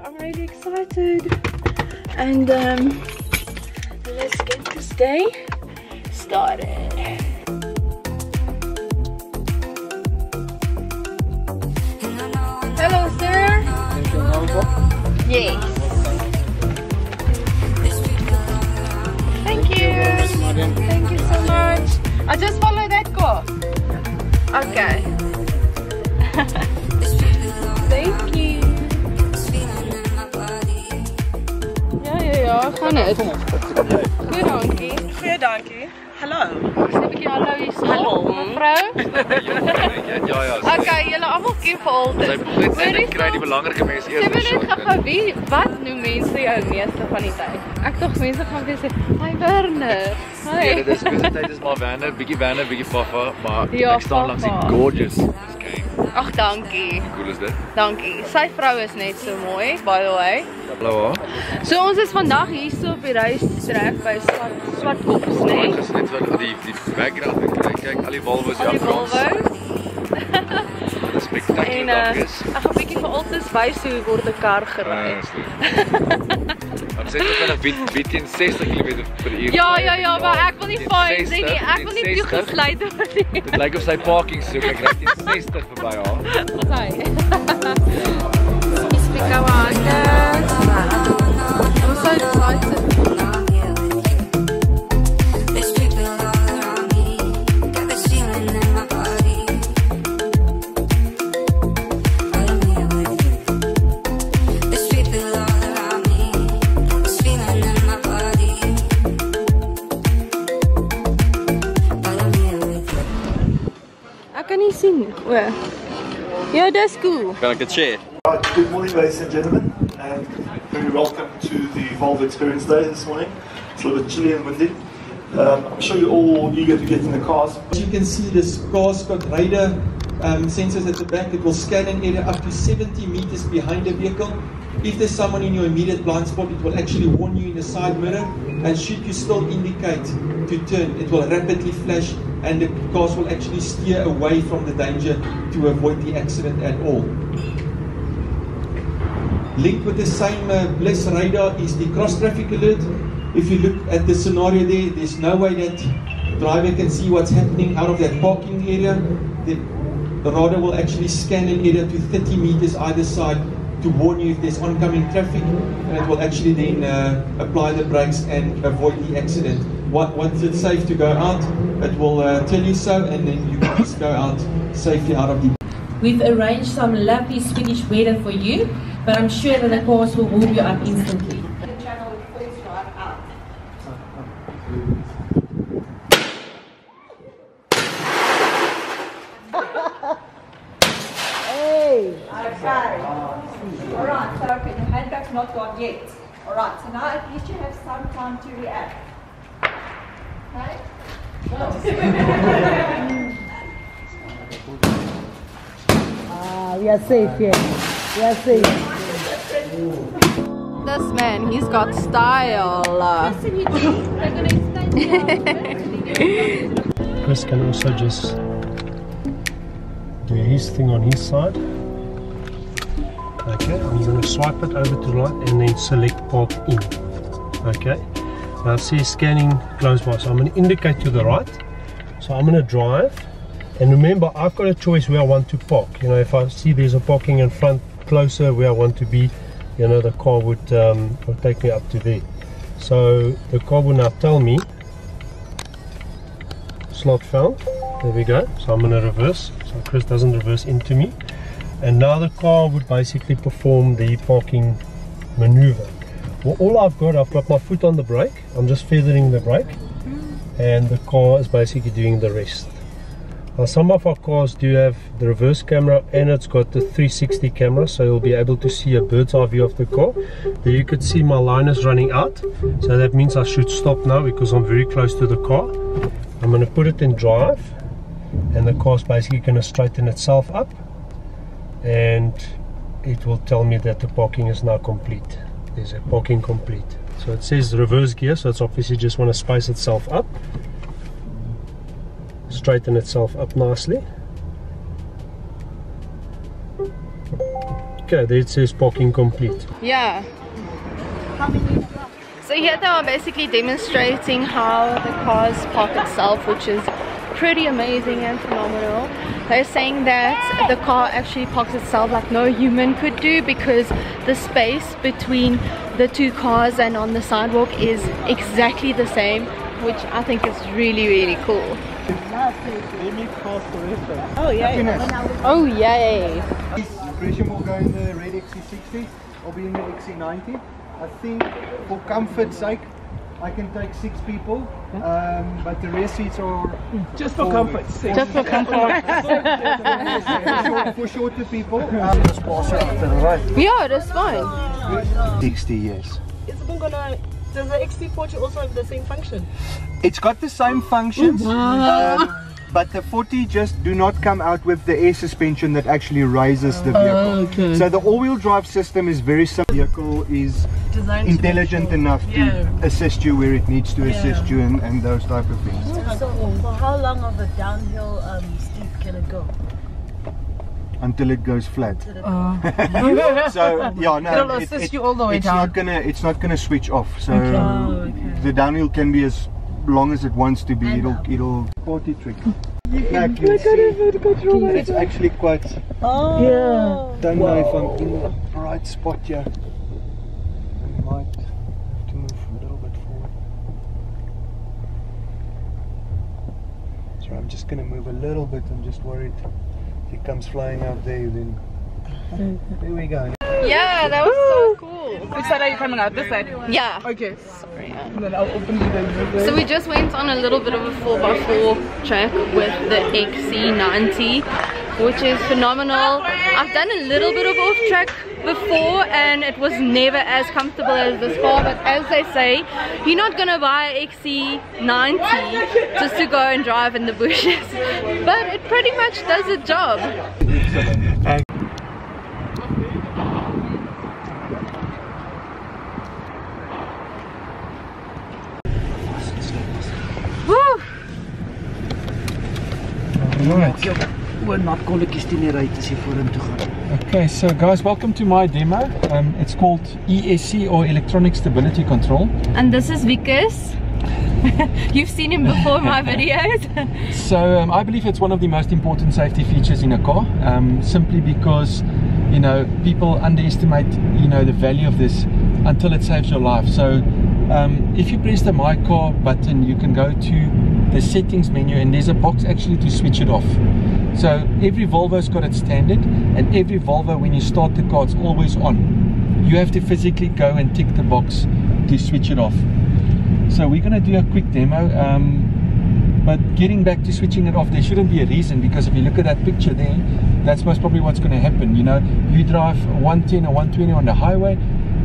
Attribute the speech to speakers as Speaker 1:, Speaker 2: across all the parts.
Speaker 1: I'm really excited. And um, let's get this day started. Hello, sir. Yes. Thank you. Thank you so much. I just follow that car. Okay. Ja, gaan dit. Goed, dankie.
Speaker 2: Goeie dankie. Hallo.
Speaker 1: Sê 'n bietjie hallo hierso.
Speaker 2: Hallo.
Speaker 1: mevrou.
Speaker 3: Ja ja.
Speaker 1: Okay, julle almal ken vir altyd.
Speaker 3: Sy dit sy dit kry die belangrike mense
Speaker 1: Sê
Speaker 3: eers.
Speaker 1: my net gou wie wat noem mense jou meeste van die tyd? Ek tog mense gaan weer sê, "Hi Werner." Hi.
Speaker 3: Ja, dit is dit tyd is maar Werner, bietjie Werner, bietjie Papa, maar
Speaker 1: Ja,
Speaker 3: ek staan langs die gorgeous.
Speaker 1: Ag, dankie.
Speaker 3: Hoe cool is dit?
Speaker 1: Dankie. Sy vrou is net so mooi, by the way.
Speaker 3: Hallo.
Speaker 1: So ons is vandag hier so op die reistrek by Swart Swartkops, né?
Speaker 3: Ek is net wel die die background en kyk kyk al die walvis
Speaker 1: Al die
Speaker 3: agter ons. Spektakel
Speaker 1: En
Speaker 3: dag
Speaker 1: uh,
Speaker 3: is.
Speaker 1: ek gaan 'n bietjie vir altyd wys hoe word 'n kar gery.
Speaker 3: Ons sê dit kan teen 60 km/h.
Speaker 1: Ja, ja, ja, maar ek wil nie fyn sê nie. Ek wil nie toe gesluit word nie.
Speaker 3: Dit lyk of sy parking soek. Ek ry teen 60 verby haar.
Speaker 1: Okay. So excited.
Speaker 4: There's people all around me, got feeling in
Speaker 5: good morning, ladies and gentlemen, and very welcome to the Volvo Experience Day this morning. It's a little bit chilly and windy. Um, I'm sure you're all eager to get in the cars.
Speaker 6: As you can see, this car's got radar um, sensors at the back. It will scan an area up to 70 meters behind the vehicle. If there's someone in your immediate blind spot, it will actually warn you in the side mirror. And should you still indicate to turn, it will rapidly flash and the cars will actually steer away from the danger to avoid the accident at all. Linked with the same uh, BLIS radar is the cross traffic alert. If you look at the scenario there, there's no way that driver can see what's happening out of that parking area. The, radar will actually scan an area to 30 meters either side to warn you if there's oncoming traffic, and it will actually then uh, apply the brakes and avoid the accident. What, once it's safe to go out, it will uh, tell you so, and then you can just go out safely out of the
Speaker 7: We've arranged some lovely Swedish weather for you, but I'm sure that the course will warm you up instantly. The channel falls right out. hey! Okay.
Speaker 8: Alright, so okay, the handbag's not gone yet. Alright, so now at least you have some time to react. Okay?
Speaker 9: Ah, we are safe here. We are safe.
Speaker 1: This man, he's got style.
Speaker 10: Chris can also just do his thing on his side. Okay, I'm going to swipe it over to the right and then select park in. Okay, now it says scanning close by, so I'm going to indicate to the right. So I'm going to drive, and remember I've got a choice where I want to park. You know, if I see there's a parking in front closer where I want to be, you know, the car would, um, would take me up to there. So the car will now tell me slot found. There we go. So I'm going to reverse so Chris doesn't reverse into me. And now the car would basically perform the parking maneuver. Well, all I've got, I've got my foot on the brake. I'm just feathering the brake. And the car is basically doing the rest. Now some of our cars do have the reverse camera and it's got the 360 camera so you'll be able to see a bird's eye view of the car. There you could see my line is running out so that means I should stop now because I'm very close to the car. I'm going to put it in drive and the car's basically going to straighten itself up and it will tell me that the parking is now complete. There's a parking complete. So it says reverse gear so it's obviously just want to space itself up straighten itself up nicely Okay, there it says parking complete.
Speaker 1: Yeah. So here they are basically demonstrating how the cars park itself, which is pretty amazing and phenomenal. They're saying that the car actually parks itself like no human could do because the space between the two cars and on the sidewalk is exactly the same, which I think is really, really cool.
Speaker 2: Oh, yeah.
Speaker 1: Oh, yay!
Speaker 11: Gresham will go in the red XC60, I'll be in the XC90. I think for comfort's sake, I can take six people, um, but the rear seats are
Speaker 2: Just for comfort.
Speaker 1: Just for comfort.
Speaker 11: for, short, for shorter people. Um,
Speaker 1: yeah, that's fine.
Speaker 11: 60 years.
Speaker 2: Is it gonna, does the XC40 also have the same function?
Speaker 11: It's got the same functions, um, but the 40 just do not come out with the air suspension that actually raises the vehicle.
Speaker 2: okay.
Speaker 11: So the all-wheel drive system is very simple. The vehicle is
Speaker 2: Designed
Speaker 11: intelligent
Speaker 2: make sure-
Speaker 11: enough to assist you where it needs to assist you and, and those type of things.
Speaker 12: So for how long of a downhill um, steep can it go?
Speaker 11: Until it goes flat.
Speaker 2: Uh,
Speaker 11: so yeah, no,
Speaker 2: It'll
Speaker 11: it-
Speaker 2: assist
Speaker 11: it-
Speaker 2: you all the way
Speaker 11: it's
Speaker 2: down.
Speaker 11: not gonna it's not gonna switch off. So
Speaker 2: Okay. Oh, okay.
Speaker 11: the downhill can be as long as it wants to be. It'll it'll party trick. Like you see, it's actually quite.
Speaker 2: Oh.
Speaker 12: Yeah.
Speaker 11: Don't know if I'm in the right spot here. I might have to move a little bit forward. So I'm just gonna move a little bit. I'm just worried if it comes flying out there, then mm-hmm. there we go.
Speaker 1: Yeah, that was so cool.
Speaker 2: Which side are you coming out? This side?
Speaker 1: Yeah.
Speaker 2: Okay.
Speaker 1: Sorry. yeah.
Speaker 2: Then I'll open the door.
Speaker 1: So we just went on a little bit of a 4x4 track with the XC90 which is phenomenal. I've done a little bit of off track before and it was never as comfortable as this car but as they say you're not gonna buy a XC90 just to go and drive in the bushes but it pretty much does the job. Woo!
Speaker 10: Right.
Speaker 13: Oor nat kolletjies teen die ry as jy vorentoe gaan.
Speaker 6: Okay, so guys, welcome to my demo. Um, it's called ESC or Electronic Stability Control.
Speaker 1: And this is Vickers. You've seen him before in my videos.
Speaker 6: So um, I believe it's one of the most important safety features in a car, um, simply because you know people underestimate you know the value of this until it saves your life. So um, if you press the My Car button, you can go to the settings menu, and there's a box actually to switch it off. So every Volvo's got its standard, and every Volvo when you start the car, it's always on. You have to physically go and tick the box to switch it off. So we're gonna do a quick demo. Um, but getting back to switching it off, there shouldn't be a reason because if you look at that picture there, that's most probably what's going to happen. You know, you drive 110 or 120 on the highway,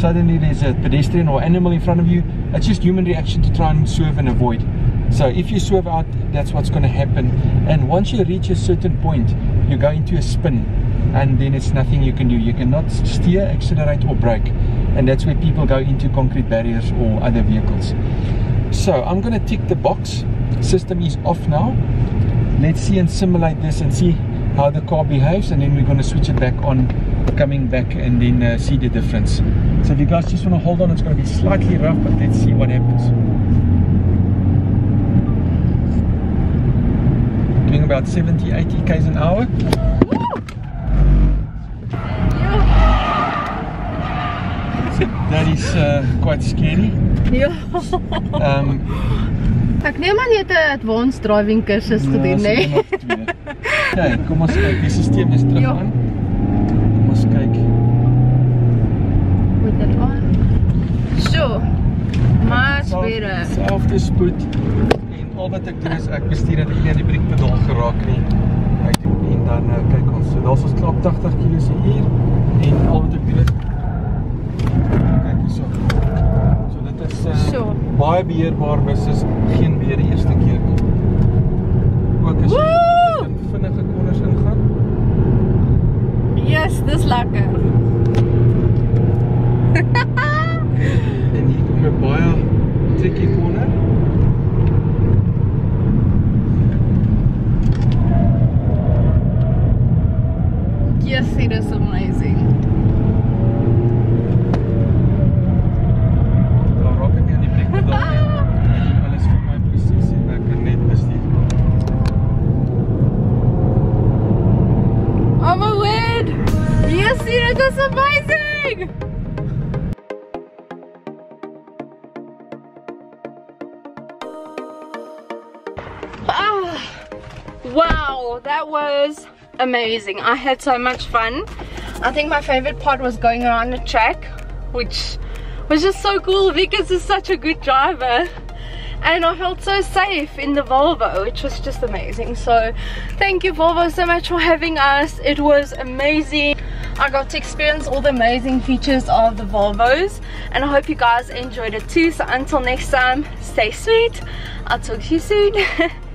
Speaker 6: suddenly there's a pedestrian or animal in front of you. It's just human reaction to try and swerve and avoid. So if you swerve out, that's what's going to happen. And once you reach a certain point, you go into a spin, and then it's nothing you can do. You cannot steer, accelerate, or brake, and that's where people go into concrete barriers or other vehicles. So I'm going to tick the box. System is off now. Let's see and simulate this and see how the car behaves, and then we're going to switch it back on, coming back, and then uh, see the difference. So if you guys just want to hold on, it's going to be slightly rough, but let's see what happens. Doing about 70, 80 k's an hour. That is uh, quite scary.
Speaker 1: Ja.
Speaker 6: Um,
Speaker 1: Ek neem aan jy het 'n advanced driving kursus
Speaker 6: Ja,
Speaker 1: gedoen, né?
Speaker 6: nog twee. Kyk, kom ons kyk, die stelsel is terug
Speaker 1: Ja.
Speaker 6: aan. Ons kyk.
Speaker 1: With it on. So, much better.
Speaker 6: Selfde spoed. En al wat ek doen is ek bestuur dat ek nie aan die breekpedaal geraak nie. Kyk, en dan uh, kyk ons, so daar's ons klaar op 80 km/h en al wat ek doen is kyk hierso. So dit is uh,
Speaker 1: So.
Speaker 6: baie beheerbaar versus geen beheer die eerste keer nie. Ook as jy
Speaker 1: Woe! Yes, dis lekker. It is amazing! Ah, wow, that was amazing. I had so much fun. I think my favorite part was going around the track, which was just so cool. Vickers is such a good driver and I felt so safe in the Volvo which was just amazing so thank you Volvo so much for having us it was amazing I got to experience all the amazing features of the Volvos and I hope you guys enjoyed it too. So until next time stay sweet. I'll talk to you soon